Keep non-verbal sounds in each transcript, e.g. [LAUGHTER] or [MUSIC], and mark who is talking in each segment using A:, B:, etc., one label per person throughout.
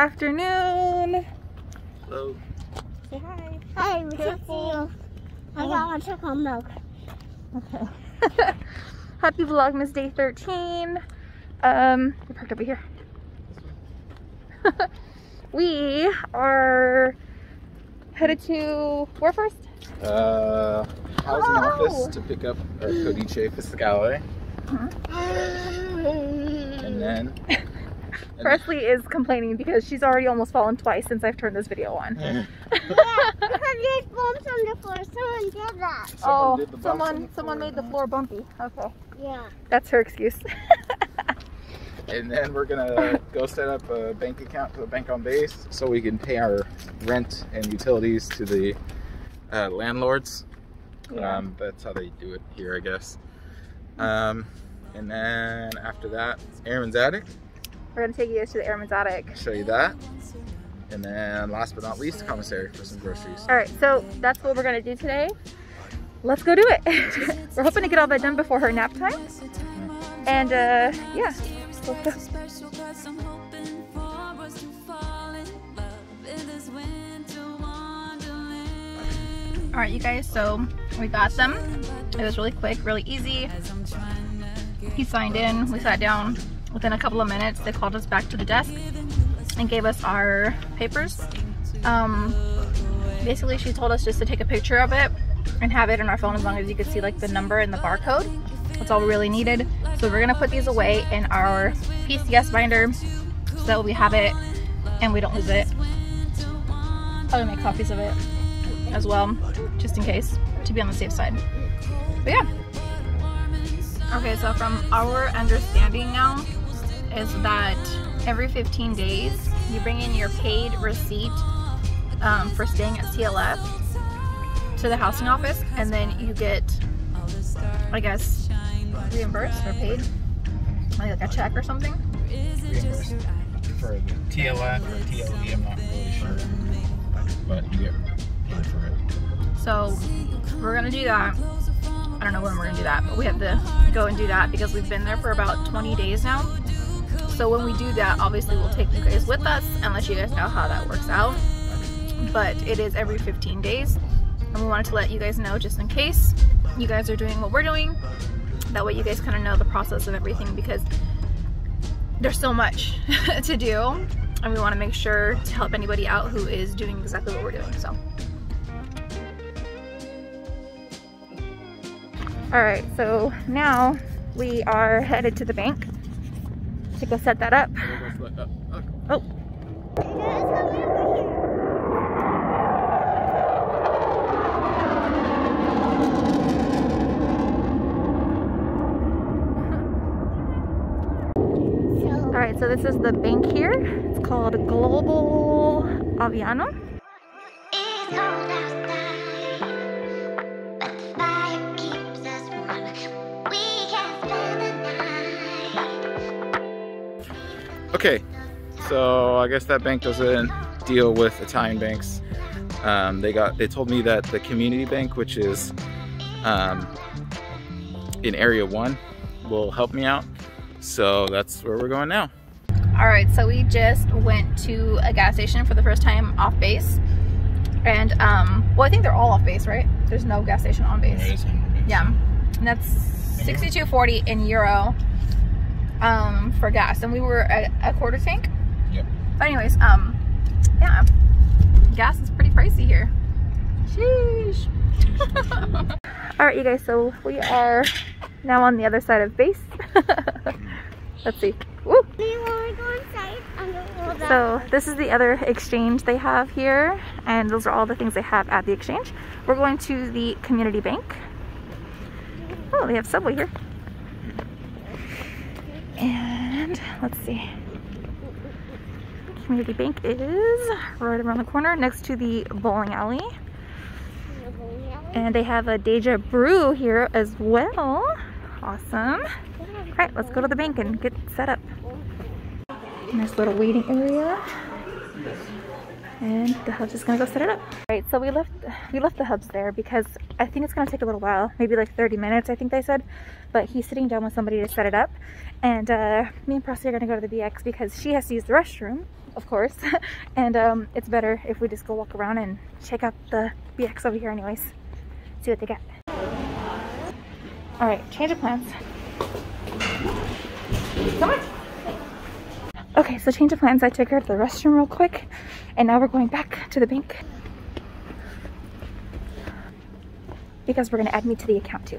A: afternoon.
B: Hello.
A: Say hi.
C: Hi, we can see you. I got my chocolate milk.
A: Okay. Happy Vlogmas Day 13. Um, we parked over here. [LAUGHS] we are headed to where first?
B: Uh, housing
A: Oh.
B: office to pick up our Codice Fiscale. And then. [LAUGHS] and
A: Presley is complaining because she's already almost fallen twice since I've turned this video on.
B: then-
C: yeah, [LAUGHS] because there's bumps on the floor. Someone did that.
B: Someone
A: oh,
B: did the bumps
A: someone
B: the
A: someone made the floor bumpy. Okay,
C: Yeah.
A: that's her excuse. [LAUGHS]
B: And then we're gonna go set up a bank account to a bank on base so we can pay our rent and utilities to the uh, landlords.
A: Yeah.
B: Um, that's how they do it here, I guess. Um, and then after that, Airman's attic.
A: We're gonna take you guys to the Airman's attic.
B: Show you that. And then last but not least, commissary for some groceries.
A: All right, so that's what we're gonna do today. Let's go do it. [LAUGHS] we're hoping to get all that done before her nap time. And uh, yeah, let's go.
D: special 'cause I'm hoping for us to fall in love in this winter wonderland.
A: All right, you guys, so we got them. It was really quick, really easy. He signed in, we sat down. Within a couple of minutes, they called us back to the desk and gave us our papers. Um, basically, she told us just to take a picture of it and have it in our phone as long as you could see like the number and the barcode. That's all we really needed. So we're gonna put these away in our PCS binder so that we have it and we don't lose it. Probably make copies of it as well, just in case, to be on the safe side. But yeah. Okay, so from our understanding now is that every 15 days you bring in your paid receipt um, for staying at TLF to the housing office and then you get, I guess, reimbursed or paid, like, like a check or something.
B: reimbursed for the TLF or TLE, I'm not really sure. But you get paid for it.
A: So we're gonna do that. I don't know when we're gonna do that, but we have to go and do that because we've been there for about 20 days now. So when we do that, obviously we'll take you guys with us and let you guys know how that works out. But it is every 15 days. And we wanted to let you guys know just in case you guys are doing what we're doing. That way you guys kind of know the process of everything because there's so much [LAUGHS] to do. And we want to make sure to help anybody out who is doing exactly what we're doing. So. All right, so now we are headed to the bank to go set that up. Oh, all right, so this is the bank here. It's called Global Aviano.
B: So I guess that bank doesn't deal with Italian banks. Um, they got. They told me that the community bank, which is um, in Area One, will help me out. So that's where we're going now.
A: All right, so we just went to a gas station for the first time off base. And, um, well, I think they're all off base, right? There's no gas station on base. Yeah, and that's 62.40 in euro um, for gas. And we were at a quarter tank.
B: Yep.
A: But anyways, um, yeah, gas is pretty pricey here. Sheesh. [LAUGHS] All right, you guys, so we are now on the other side of base. [LAUGHS] Let's see. Woo!
C: Do you want to go inside? I'm gonna go
A: So this is the other exchange they have here, and those are all the things they have at the exchange. We're going to the community bank. Oh, they have Subway here. And let's see. Community Bank is right around the corner next to the bowling alley. And they have a Deja Brew here as well. Awesome. All right, let's go to the bank and get set up. Nice little waiting area. And the hub's just gonna go set it up. All right, so we left we left the hubs there because I think it's gonna take a little while, maybe like 30 minutes, I think they said. But he's sitting down with somebody to set it up. And uh, me and Presley are gonna go to the BX because she has to use the restroom, of course. [LAUGHS] and um, it's better if we just go walk around and check out the BX over here anyways. See what they got. All right, change of plans. Come on. Okay, so change of plans. I took her to the restroom real quick, and now we're going back to the bank because we're gonna add me to the account too.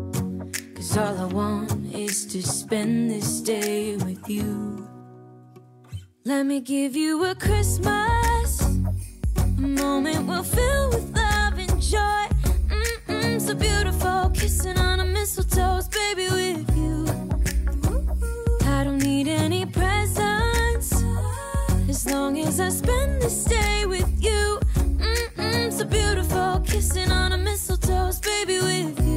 E: Cause all I want is to spend this day with you. Let me give you a Christmas, a moment we'll fill with love and joy. Mm-mm, so beautiful, kissing on a mistletoe, baby, with you. I don't need any presents as long as I spend this day with you. Mm-mm, so beautiful, kissing on a mistletoe, baby, with you.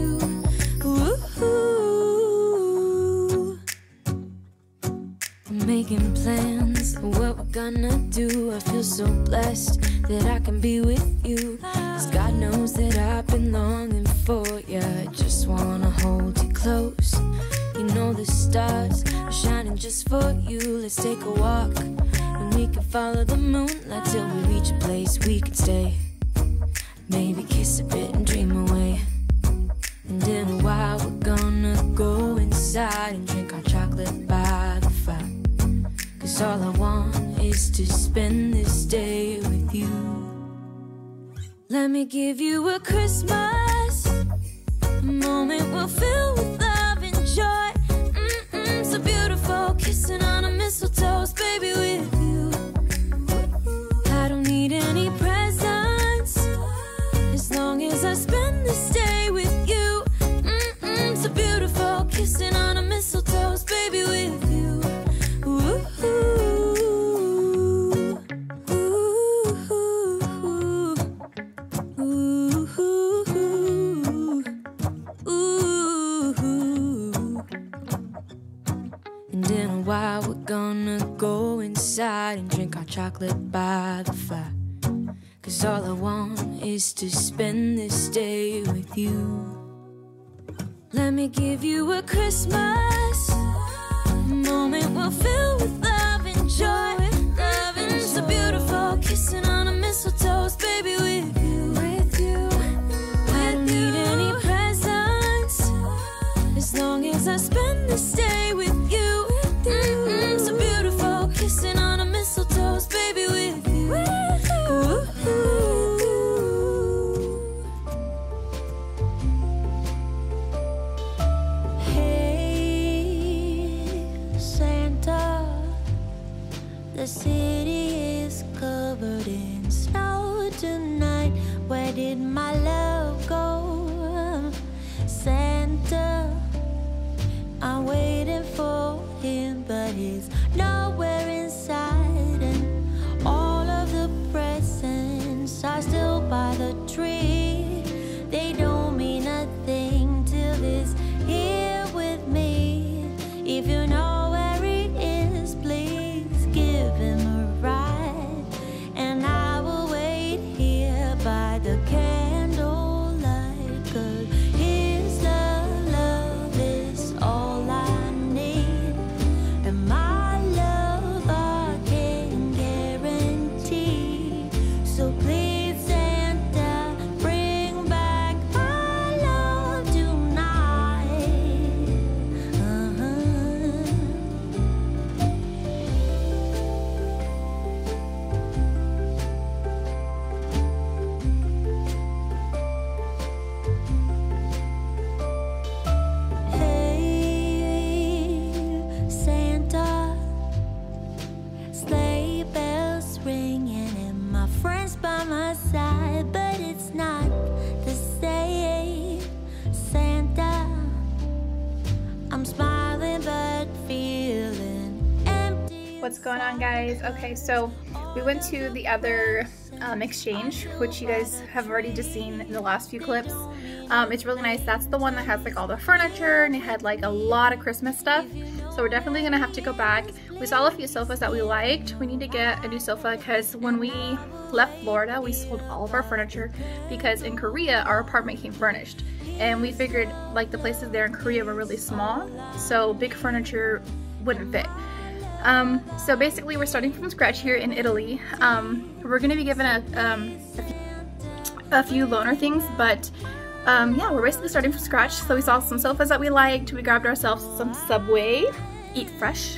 E: Making plans what we're gonna do. I feel so blessed that I can be with you. Cause God knows that I've been longing for you. I just wanna hold you close. You know the stars are shining just for you. Let's take a walk and we can follow the moonlight till we reach a place we can stay. Maybe kiss a bit Cause all I want is to spend this day with you. Let me give you a Christmas, a moment we'll fill with love and joy. Mm-mm, so beautiful, kissing on a mistletoe, baby, with you. I don't need any presents as long as I spend this day with you. Mm-mm, so beautiful, kissing on a mistletoe, baby, with you. Chocolate by the fire. Cause all I want is to spend this day with you. Let me give you a Christmas, moment we'll fill with love and joy.
F: Did my
A: going on guys? Okay, so we went to the other um, exchange, which you guys have already just seen in the last few clips. Um, it's really nice. That's the one that has like all the furniture and it had like a lot of Christmas stuff. So we're definitely gonna have to go back. We saw a few sofas that we liked. We need to get a new sofa because when we left Florida, we sold all of our furniture because in Korea, our apartment came furnished. And we figured like the places there in Korea were really small, so big furniture wouldn't fit. Um, so basically we're starting from scratch here in Italy. Um, we're going to be given a, um, a, few, a, few, loaner things, but um, yeah, we're basically starting from scratch. So we saw some sofas that we liked, we grabbed ourselves some Subway, eat fresh.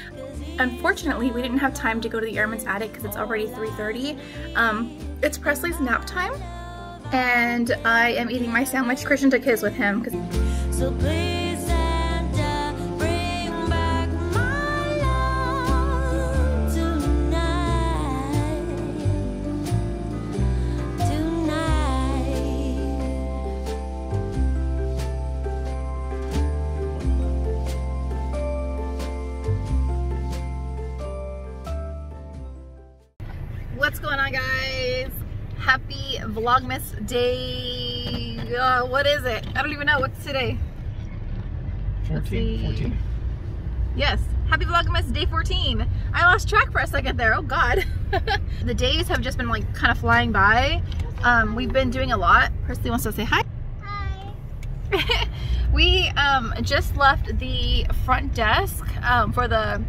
A: [LAUGHS] Unfortunately, we didn't have time to go to the Airman's Attic because it's already 3.30. Um, it's Presley's nap time, and I am eating my sandwich. Christian took his with him.
F: So
A: Vlogmas day, uh, what is it? I don't even know, what's today?
B: 14, 14.
A: Yes, happy Vlogmas day 14. I lost track for a second there, oh God. [LAUGHS] the days have just been like kind of flying by. Um, we've been doing a lot. Presley wants to say hi.
C: Hi. [LAUGHS]
A: we um, just left the front desk um, for the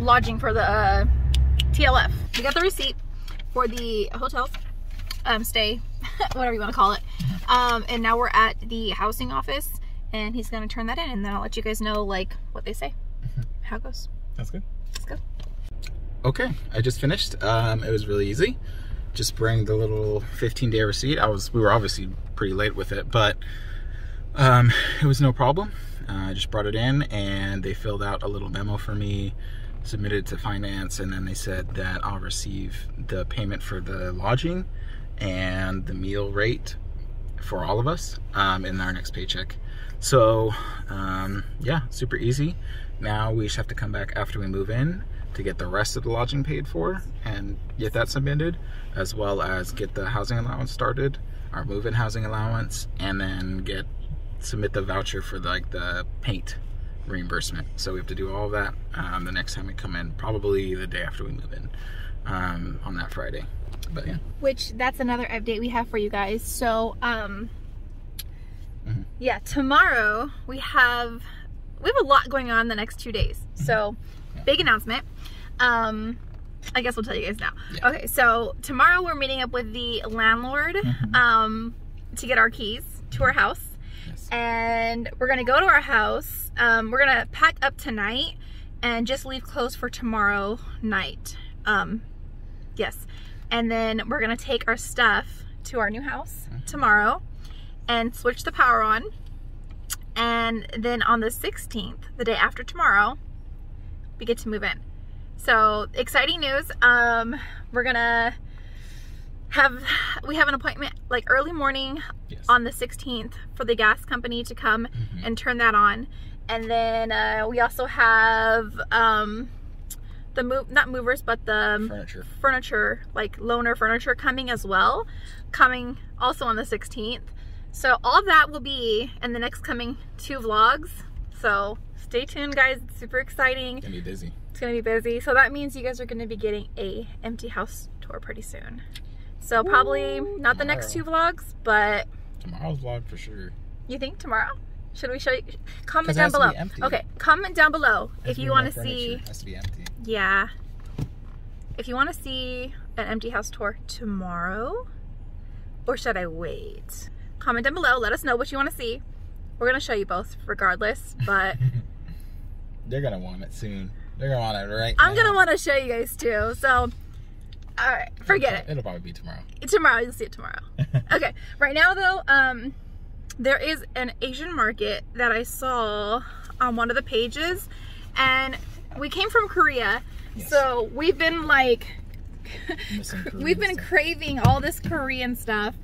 A: lodging for the uh, TLF. We got the receipt for the hotels um, stay, [LAUGHS] whatever you want to call it. Um, and now we're at the housing office and he's going to turn that in and then I'll let you guys know like what they say, how it goes.
B: That's good.
A: Let's go.
B: Okay, I just finished. Um, it was really easy. Just bring the little 15 day receipt. I was, we were obviously pretty late with it, but um, it was no problem. Uh, I just brought it in and they filled out a little memo for me, submitted to finance, and then they said that I'll receive the payment for the lodging and the meal rate for all of us um, in our next paycheck. So um, yeah, super easy. Now we just have to come back after we move in to get the rest of the lodging paid for and get that submitted, as well as get the housing allowance started, our move-in housing allowance, and then get submit the voucher for the, like the paint reimbursement. So we have to do all that um, the next time we come in, probably the day after we move in um, on that Friday but yeah.
A: Which that's another update we have for you guys. So um mm -hmm. yeah, tomorrow we have we have a lot going on the next two days. Mm -hmm. So yeah. big announcement. Um I guess we'll tell you guys now. Yeah. Okay, so tomorrow we're meeting up with the landlord mm -hmm. um to get our keys to our house. Yes. And we're gonna go to our house. Um, we're gonna pack up tonight and just leave clothes for tomorrow night. Um, yes and then we're gonna take our stuff to our new house mm-hmm. tomorrow and switch the power on. And then on the 16th, the day after tomorrow, we get to move in. So exciting news. Um, we're gonna have, we have an appointment like early morning yes. on the 16th for the gas company to come mm -hmm. and turn that on. And then uh, we also have, um, the move not movers but the um,
B: furniture.
A: furniture like loaner furniture coming as well coming also on the 16th so all that will be in the next coming two vlogs. So stay tuned guys. It's super exciting.
B: It's gonna be busy.
A: It's gonna be busy. So that means you guys are gonna be getting a empty house tour pretty soon. So probably Ooh, not tomorrow. the next two vlogs but
B: tomorrow's vlog for sure.
A: You think tomorrow should we show you? Comment down below. Okay, comment down below if you want to see.
B: It has to be empty.
A: Yeah. If you want to see an empty house tour tomorrow, or should I wait? Comment down below. Let us know what you want to see. We're gonna show you both, regardless. [LAUGHS] But
B: they're gonna want it soon. They're gonna want it right.
A: I'm
B: now.
A: gonna want to show you guys too. So. All right, forget
B: it'll, it. It'll probably be tomorrow.
A: Tomorrow, you'll see it tomorrow. [LAUGHS] okay, right now though, um, there is an Asian market that I saw on one of the pages and we came from Korea yes. so we've been like we've [LAUGHS] been stuff. craving all this Korean stuff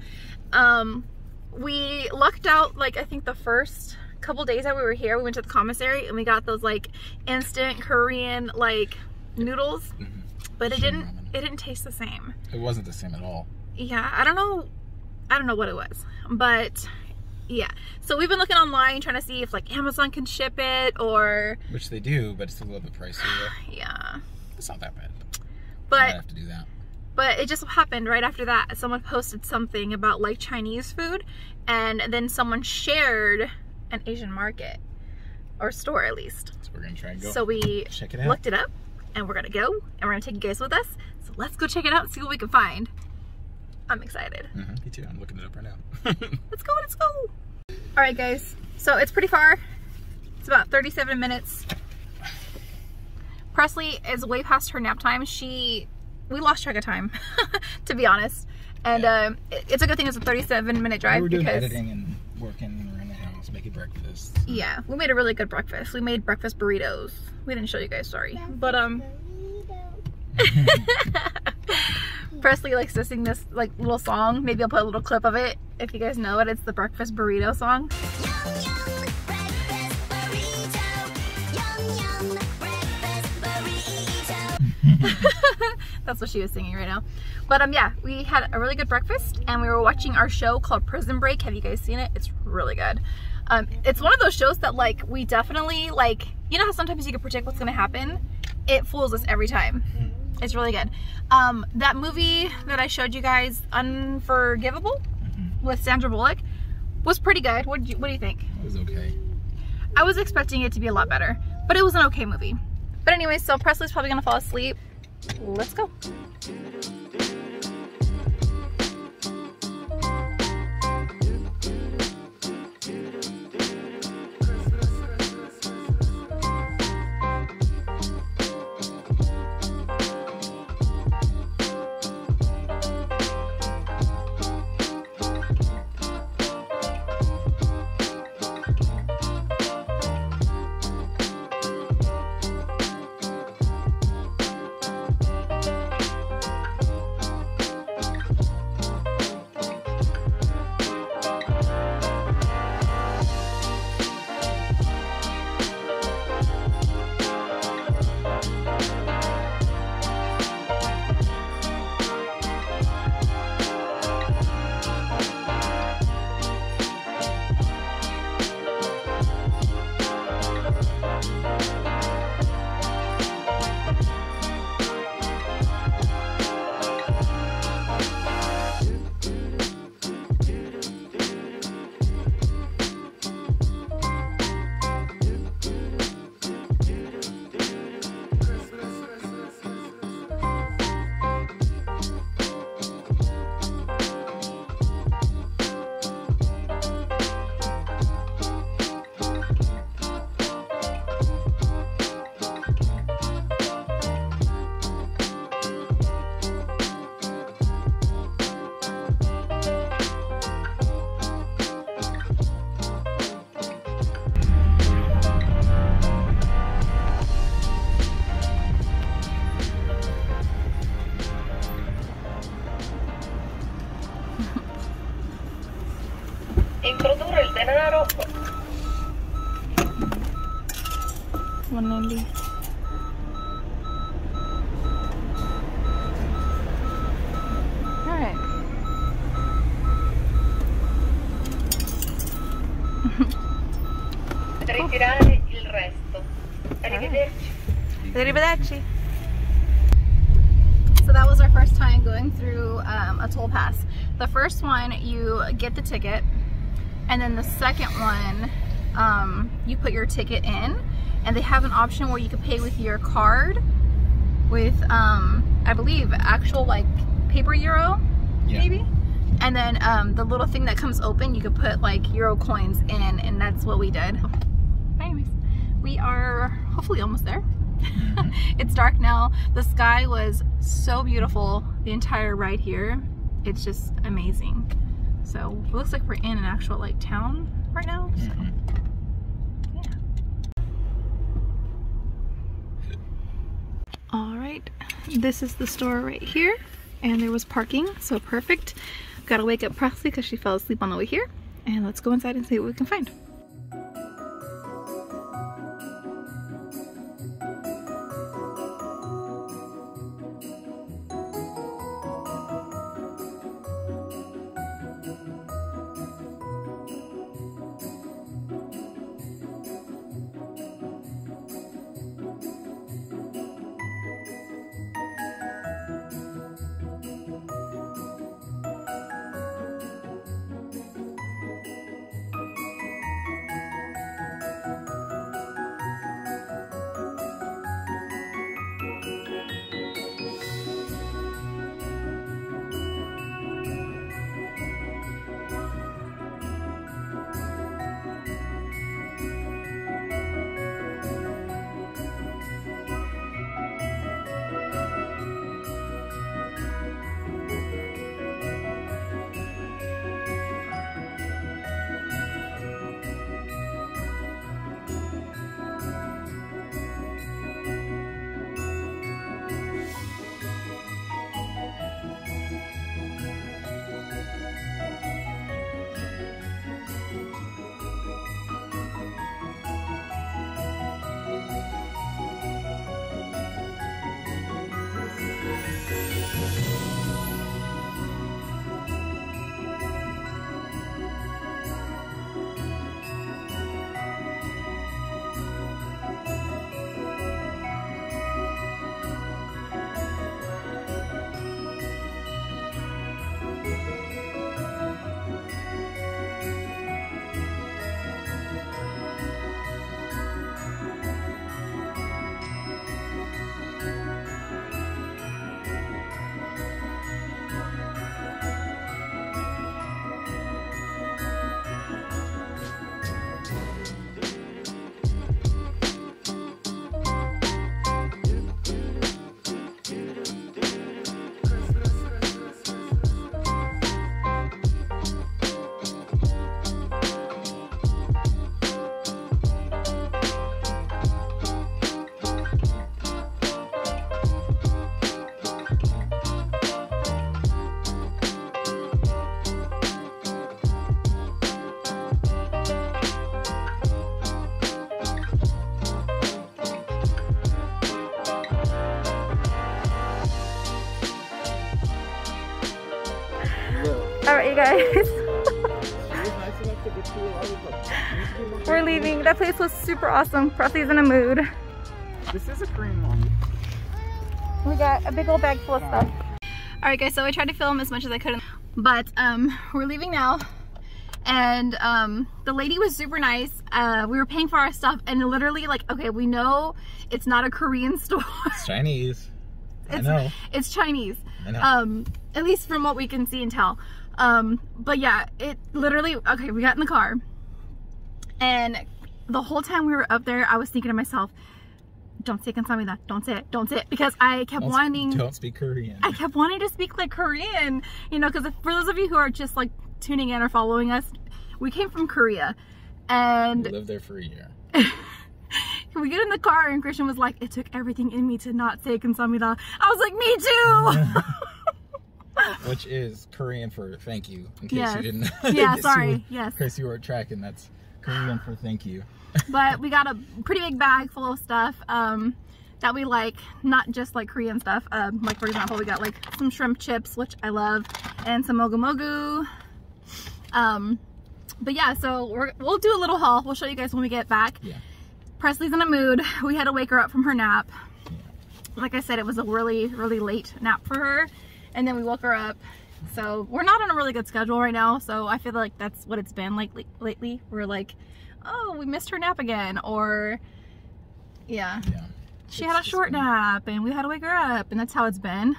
A: um we lucked out like I think the first couple days that we were here we went to the commissary and we got those like instant Korean like noodles,
B: Mhm.
A: but it didn't it didn't taste the same.
B: It wasn't the same at all.
A: Yeah, I don't know I don't know what it was. But yeah. So we've been looking online trying to see if like Amazon can ship it or
B: Which they do, but it's a little bit pricier. [SIGHS]
A: yeah.
B: It's not that bad. I
A: But
B: have to do that.
A: But it just happened right after that. Someone posted something about like Chinese food, and then someone shared an Asian market or store at least.
B: So we're gonna try and go.
A: So we
B: Check it out.
A: looked it up, and we're gonna go, and we're gonna take you guys with us. So let's go check it out and see what we can find. I'm excited.
B: Mhm, Me too. I'm looking it up right now. [LAUGHS]
A: Let's go, let's go. All right, guys. So it's pretty far. It's about 37 minutes. Presley is way past her nap time. She, we lost track of time, [LAUGHS] to be honest. And um, it- it's a good thing it's a 37 minute drive
B: we were doing
A: because
B: editing and working around the house, making breakfast.
A: yeah, we made a really good breakfast. We made breakfast burritos. We didn't show you guys, sorry. But um, [LAUGHS] Presley likes to sing this like little song. Maybe I'll put a little clip of it if you guys know it. It's the breakfast burrito song. [LAUGHS] That's what she was singing right now. But um, yeah, we had a really good breakfast, and we were watching our show called Prison Break. Have you guys seen it? It's really good. Um, it's one of those shows that like we definitely like. You know how sometimes you can predict what's gonna happen. It fools us every time. It's really good. Um, that movie that I showed you guys, Unforgivable, with Sandra Bullock, was pretty good. What do you, what do you think?
B: It was okay.
A: I was expecting it to be a lot better, but it was an okay movie. But anyway, so Presley's probably gonna fall asleep. Let's go.
G: Arrivederci.
A: So that was our first time going through um, a toll pass. The first one, you get the ticket, and then the second one, um, you put your ticket in, and they have an option where you can pay with your card, with um, I believe actual like paper euro,
B: Yeah.
A: maybe. And then um, the little thing that comes open, you could put like euro coins in, and that's what we did. Anyways, we are hopefully almost there. [LAUGHS] it's dark now. The sky was so beautiful the entire ride here. It's just amazing. So it looks like we're in an actual like town right now. So,
B: Mhm.
A: yeah. All right, this is the store right here, and there was parking, so perfect. Gotta wake up Presley because she fell asleep on the way here, and let's go inside and see what we can find. Place was super awesome. Presley's in a mood.
B: This is a Korean one.
A: We got a big old bag full of stuff. All right, guys. So I tried to film as much as I could, but um, we're leaving now. And um, the lady was super nice. Uh, we were paying for our stuff, and literally, like, okay, we know it's not a Korean [LAUGHS] store.
B: It's Chinese. I
A: It's-
B: know.
A: it's Chinese.
B: I know.
A: Um, at least from what we can see and tell. Um, but yeah, it literally, okay, we got in the car and the whole time we were up there, I was thinking to myself, don't say that. don't say it, don't say it, because I kept
B: Don't,
A: wanting,
B: don't speak Korean.
A: I kept wanting to speak like Korean, you know, because for those of you who are just like tuning in or following us, we came from Korea and
B: We lived there for a year. [LAUGHS]
A: we get in the car and Christian was like, it took everything in me to not say kamsamida. I was like, me too. [LAUGHS]
B: Which is Korean for thank you. In case
A: Yes.
B: you didn't. [LAUGHS]
A: Yeah,
B: you
A: sorry.
B: were-
A: Yes.
B: In case you were tracking, that's Korean for thank you.
A: But we got a pretty big bag full of stuff um, that we like, not just like Korean stuff. Um, like for example, we got like some shrimp chips, which I love, and some mogu mogu. Um, but yeah, so we're, we'll do a little haul. We'll show you guys when we get back.
B: Yeah.
A: Presley's in a mood. We had to wake her up from her nap. Like I said, it was a really, really late nap for her. And then we woke her up. So we're not on a really good schedule right now. So I feel like that's what it's been like lately. We're like, oh, we missed her nap again. Or, yeah,
B: Yeah.
A: she
B: It's
A: had a short
B: been-
A: nap and we had to wake her up. And that's how it's been.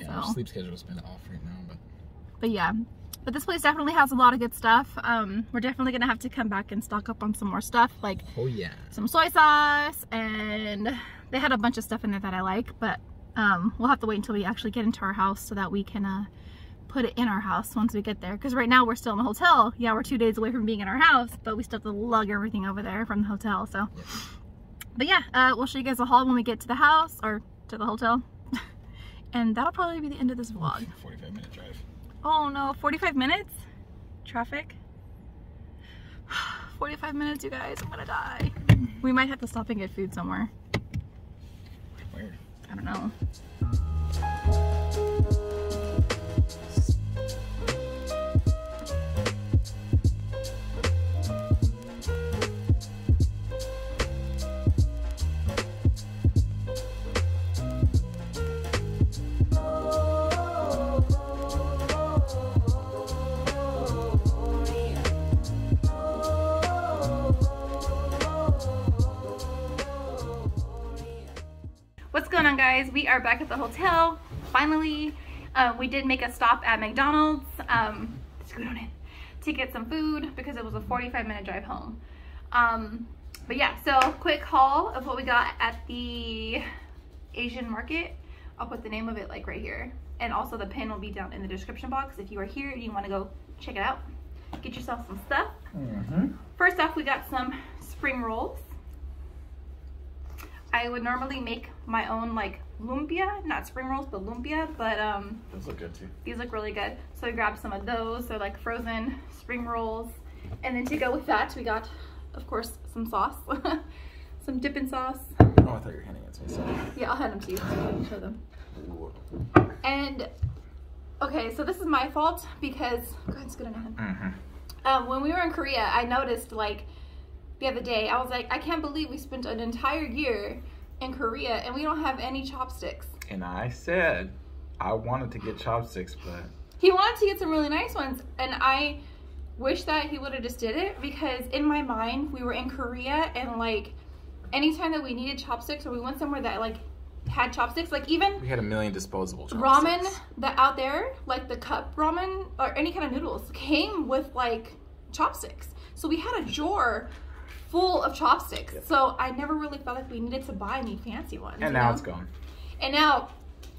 B: Yeah, our
A: So.
B: sleep schedule's been off right now, but
A: But yeah, but this place definitely has a lot of good stuff. Um, we're definitely gonna have to come back and stock up on some more stuff. Like
B: oh yeah.
A: some soy sauce and they had a bunch of stuff in there that I like, but um, we'll have to wait until we actually get into our house so that we can uh, put it in our house once we get there. Because right now we're still in the hotel. Yeah, we're two days away from being in our house, but we still have to lug everything over there from the hotel. So, but yeah, uh, we'll show you guys a haul when we get to the house or to the hotel. [LAUGHS] and that'll probably be the end of this vlog. [LAUGHS]
B: 45 minute drive.
A: Oh no, 45 minutes? Traffic? [SIGHS] 45 minutes, you guys. I'm gonna die. We might have to stop and get food somewhere.
B: Weird.
A: I don't know. On guys? We are back at the hotel. Finally, uh, we did make a stop at McDonald's um, in, to get some food because it was a 45 minute drive home. Um, but yeah, so quick haul of what we got at the Asian market. I'll put the name of it like right here. And also the pin will be down in the description box if you are here and you want to go check it out. Get yourself some stuff.
B: Mm-hmm.
A: First off, we got some spring rolls. I would normally make my own like lumpia, not spring rolls, but lumpia, but um,
B: Those look good too.
A: these look really good. So we grabbed some of those. They're like frozen spring rolls. And then to go with that, we got, of course, some sauce, [LAUGHS] some dipping sauce.
B: Oh, I thought you were handing it to me. Sorry.
A: Yeah, I'll hand them to you so can show them. And okay, so this is my fault because go ahead and scoot on.
B: Mm-hmm.
A: Um, when we were in Korea, I noticed like the other day, I was like, I can't believe we spent an entire year in Korea and we don't have any chopsticks.
B: And I said I wanted to get chopsticks, but
A: He wanted to get some really nice ones, and I wish that he would have just did it because in my mind, we were in Korea and like anytime that we needed chopsticks or we went somewhere that like had chopsticks, like even
B: we had a million disposable chopsticks.
A: ramen that out there, like the cup ramen or any kind of noodles, came with like chopsticks. So we had a drawer full of chopsticks. So I never really felt like we needed to buy any fancy ones.
B: And now
A: know?
B: it's gone.
A: And now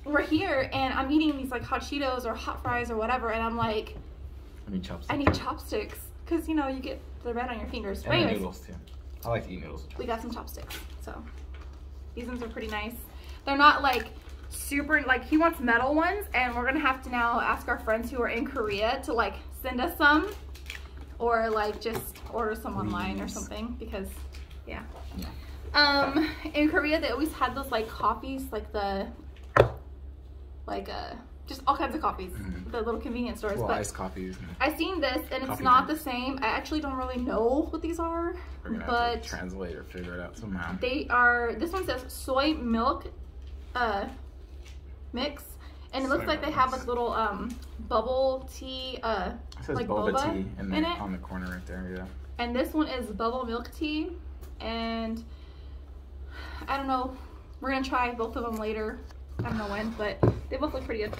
A: we're here and I'm eating these like hot Cheetos or hot fries or whatever, and I'm like,
B: I need chopsticks.
A: I need chopsticks because you know you get the red on your fingers.
B: And
A: anyways,
B: noodles too. I like to eat noodles.
A: we got some chopsticks. So these ones are pretty nice. They're not like super like he wants metal ones and we're gonna have to now ask our friends who are in Korea to like send us some or like just order some online or something because yeah.
B: Yeah.
A: Um in Korea they always had those like coffees like the like uh just all kinds of coffees,
B: Mhm.
A: the little convenience stores.
B: Well,
A: but
B: iced coffees. and
A: I seen this and it's not
B: drinks.
A: the same. I actually don't really know what these are,
B: We're gonna have
A: but
B: to translate or figure it out somehow.
A: they are. This one says soy milk, uh, mix, and it looks like they have like little um bubble tea, uh,
B: It says
A: like
B: boba,
A: boba
B: tea in,
A: in it?
B: on the corner right there. Yeah.
A: and this one is bubble milk tea, and I don't know. We're gonna try both of them later. I don't know when, but they both look pretty good.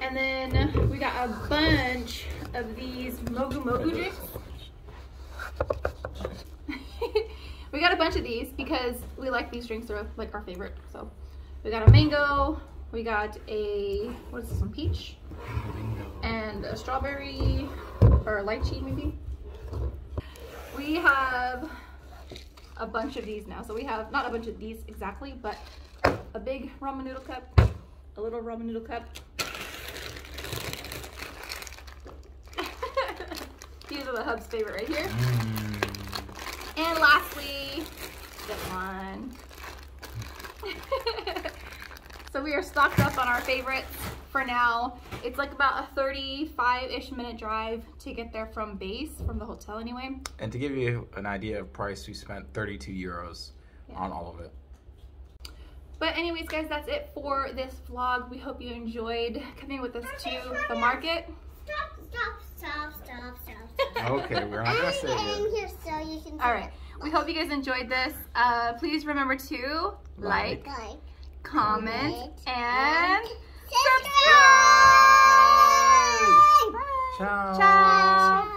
A: And then we got a bunch of these Mogu Mogu drinks. [LAUGHS] we got a bunch of these because we like these drinks. They're like our favorite. So we got a mango. We got a what is this one? Peach and a strawberry or lychee maybe. We have a bunch of these now. So we have not a bunch of these exactly, but a big ramen noodle cup, a little ramen noodle cup. [LAUGHS] These are the hub's favorite right here. Mm. And lastly, this one. [LAUGHS] so we are stocked up on our favorites for now. It's like about a 35-ish minute drive to get there from base, from the hotel anyway.
B: And to give you an idea of price, we spent 32 euros
A: Yeah.
B: on all of it.
A: But anyways, guys, that's it for this vlog. We hope you enjoyed coming with us to the market.
C: Stop, stop, stop, stop, stop, stop.
B: Okay, we're not gonna say
C: I'm
B: it.
C: in here so you can
A: All right. We hope you guys enjoyed this. Uh, please remember to like,
B: Like
A: comment, and
C: subscribe. Bye.
B: Ciao.
A: Ciao.